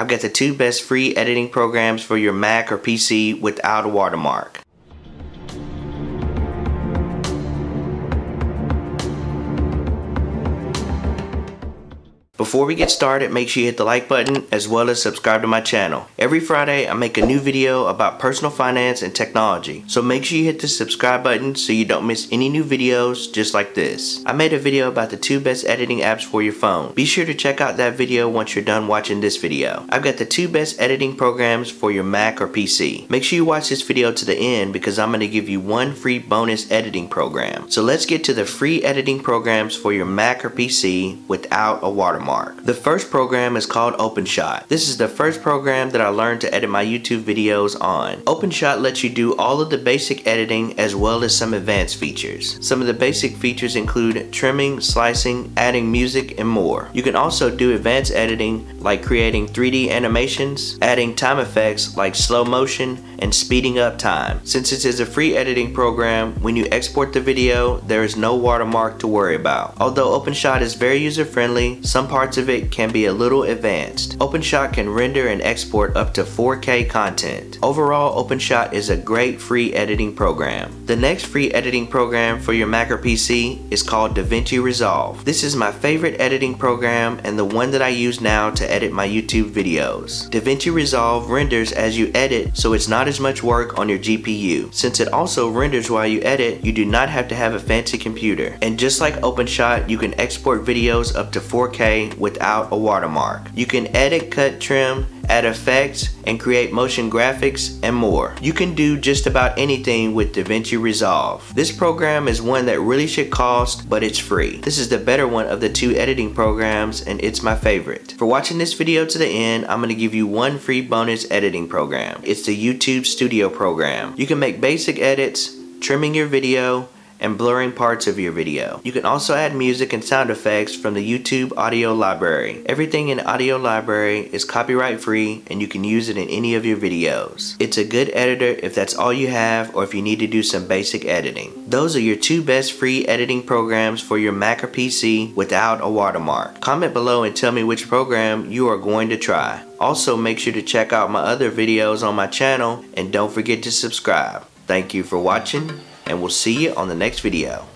I've got the two best free editing programs for your Mac or PC without a watermark. Before we get started, make sure you hit the like button as well as subscribe to my channel. Every Friday, I make a new video about personal finance and technology. So make sure you hit the subscribe button so you don't miss any new videos just like this. I made a video about the two best editing apps for your phone. Be sure to check out that video once you're done watching this video. I've got the two best editing programs for your Mac or PC. Make sure you watch this video to the end because I'm going to give you one free bonus editing program. So let's get to the free editing programs for your Mac or PC without a watermark mark. The first program is called OpenShot. This is the first program that I learned to edit my YouTube videos on. OpenShot lets you do all of the basic editing as well as some advanced features. Some of the basic features include trimming, slicing, adding music, and more. You can also do advanced editing like creating 3D animations, adding time effects like slow motion, and speeding up time. Since it is a free editing program, when you export the video, there is no watermark to worry about. Although OpenShot is very user friendly, some parts parts of it can be a little advanced. OpenShot can render and export up to 4K content. Overall, OpenShot is a great free editing program. The next free editing program for your Mac or PC is called DaVinci Resolve. This is my favorite editing program and the one that I use now to edit my YouTube videos. DaVinci Resolve renders as you edit so it's not as much work on your GPU. Since it also renders while you edit, you do not have to have a fancy computer. And just like OpenShot, you can export videos up to 4K without a watermark. You can edit, cut, trim, add effects, and create motion graphics and more. You can do just about anything with DaVinci Resolve. This program is one that really should cost, but it's free. This is the better one of the two editing programs and it's my favorite. For watching this video to the end, I'm going to give you one free bonus editing program. It's the YouTube Studio program. You can make basic edits, trimming your video, and blurring parts of your video. You can also add music and sound effects from the YouTube audio library. Everything in audio library is copyright free and you can use it in any of your videos. It's a good editor if that's all you have or if you need to do some basic editing. Those are your two best free editing programs for your Mac or PC without a watermark. Comment below and tell me which program you are going to try. Also make sure to check out my other videos on my channel and don't forget to subscribe. Thank you for watching and we'll see you on the next video.